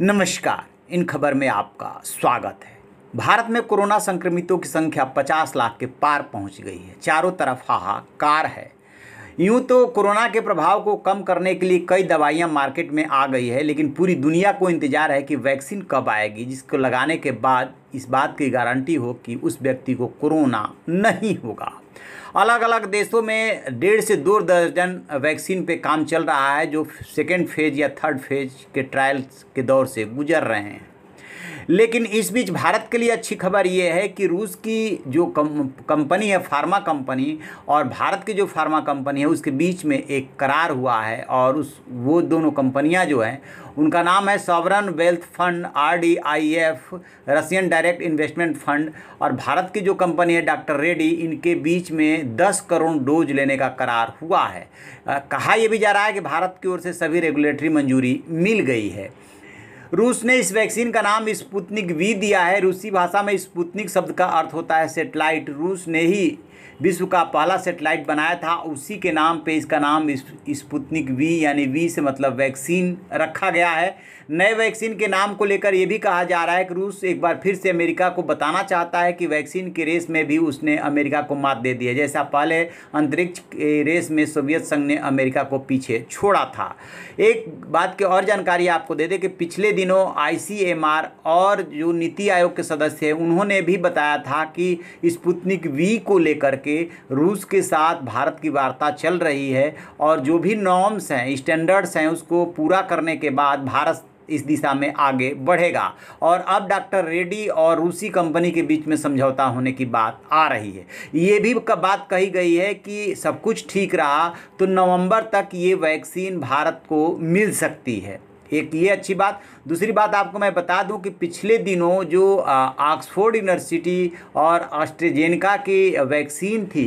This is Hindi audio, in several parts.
नमस्कार, इन खबर में आपका स्वागत है। भारत में कोरोना संक्रमितों की संख्या 50 लाख के पार पहुँच गई है। चारों तरफ़ हाहाकार है। यूँ तो कोरोना के प्रभाव को कम करने के लिए कई दवाइयाँ मार्केट में आ गई है, लेकिन पूरी दुनिया को इंतज़ार है कि वैक्सीन कब आएगी, जिसको लगाने के बाद इस बात की गारंटी हो कि उस व्यक्ति को कोरोना नहीं होगा। अलग अलग देशों में डेढ़ से दो दर्जन वैक्सीन पे काम चल रहा है, जो सेकेंड फ़ेज़ या थर्ड फ़ेज़ के ट्रायल्स के दौर से गुजर रहे हैं। लेकिन इस बीच भारत के लिए अच्छी खबर ये है कि रूस की जो कंपनी है फार्मा कंपनी और भारत की जो फार्मा कंपनी है उसके बीच में एक करार हुआ है और उस वो दोनों कंपनियाँ जो हैं उनका नाम है sovereign wealth fund R D I F Russian direct investment fund और भारत की जो कंपनी है डॉक्टर रेड्डी इनके बीच में दस करोड़ डोज लेने का करार हुआ है। आ, कहा यह भी जा रहा है कि भारत की ओर से सभी रेगुलेटरी मंजूरी मिल गई है। रूस ने इस वैक्सीन का नाम स्पुतनिक वी दिया है। रूसी भाषा में स्पुतनिक शब्द का अर्थ होता है सेटेलाइट। रूस ने ही विश्व का पहला सेटेलाइट बनाया था। उसी के नाम पे इसका नाम स्पुतनिक वी यानी वी से मतलब वैक्सीन रखा गया है। नए वैक्सीन के नाम को लेकर यह भी कहा जा रहा है कि रूस एक बार फिर से अमेरिका को बताना चाहता है कि वैक्सीन के रेस में भी उसने अमेरिका को मात दे दी है। जैसा पहले अंतरिक्ष के रेस में सोवियत संघ ने अमेरिका को पीछे छोड़ा था। एक बात की और जानकारी आपको दे दें कि पिछले दिनों आईसीएमआर और जो नीति आयोग के सदस्य हैं, उन्होंने भी बताया था कि स्पुतनिक वी को लेकर के रूस के साथ भारत की वार्ता चल रही है और जो भी नॉर्म्स हैं, स्टैंडर्ड्स हैं, उसको पूरा करने के बाद भारत इस दिशा में आगे बढ़ेगा। और अब डॉक्टर रेड्डी और रूसी कंपनी के बीच में समझौता होने की बात आ रही है। ये भी बात कही गई है कि सब कुछ ठीक रहा तो नवंबर तक ये वैक्सीन भारत को मिल सकती है। एक ये अच्छी बात। दूसरी बात आपको मैं बता दूँ कि पिछले दिनों जो ऑक्सफोर्ड यूनिवर्सिटी और ऑस्ट्रेजेनिका की वैक्सीन थी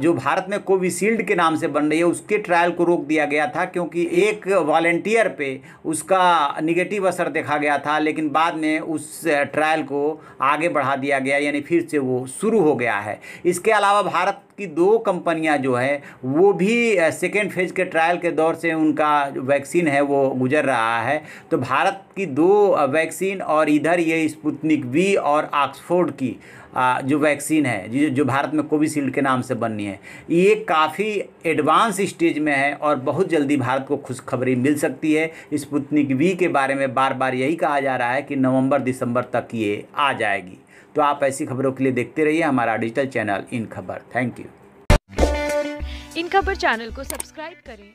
जो भारत में कोविशील्ड के नाम से बन रही है, उसके ट्रायल को रोक दिया गया था क्योंकि एक वॉल्टियर पे उसका निगेटिव असर देखा गया था, लेकिन बाद में उस ट्रायल को आगे बढ़ा दिया गया, यानी फिर से वो शुरू हो गया है। इसके अलावा भारत की दो कंपनियाँ जो है, वो भी सेकेंड फ़ेज़ के ट्रायल के दौर से उनका वैक्सीन है, वो गुजर रहा है। तो भारत की दो वैक्सीन और इधर ये स्पुतनिक वी और ऑक्सफोर्ड की जो वैक्सीन है, जो भारत में कोविशील्ड के नाम से बननी है, ये काफ़ी एडवांस स्टेज में है और बहुत जल्दी भारत को खुशखबरी मिल सकती है। स्पुतनिक वी के बारे में बार बार यही कहा जा रहा है कि नवंबर, दिसंबर तक ये आ जाएगी। तो आप ऐसी खबरों के लिए देखते रहिए हमारा डिजिटल चैनल इन खबर। Thank you. इन खबर चैनल को सब्सक्राइब करें